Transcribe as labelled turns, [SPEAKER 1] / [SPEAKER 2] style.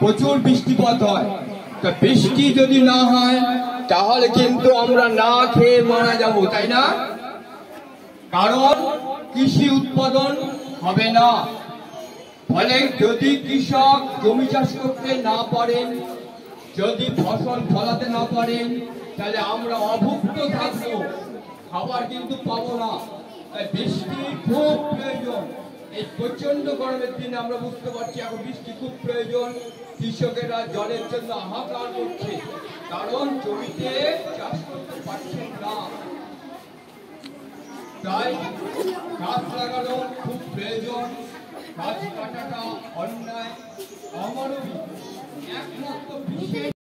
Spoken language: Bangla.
[SPEAKER 1] প্রচুর বৃষ্টিপাত হয়। তা বৃষ্টি যদি না হয়, তাহলে কিন্তু আমরা না খেয়ে মারা যাব, তাই না? কারণ কৃষি উৎপাদন হবে না। ফলে যদি কৃষক জমি চাষ করতে না পারেন, যদি ফসল ফলাতে না পারেন, তাহলে আমরা অভুক্ত থাকব, খাবার কিন্তু পাবো না। তাই বৃষ্টি খুব প্রয়োজন। এই প্রচণ্ড গরমের দিনে আমরা বুঝতে পারছি এখন বৃষ্টি খুব প্রয়োজন। কৃষকেরা জলের জন্য হাহাকার করছে। কারণ জমিতে চাষ করতে পারছেন না। তাই গাছ লাগানো খুব প্রয়োজন। গাছ কাটাটা অন্যায়, অমানবিক।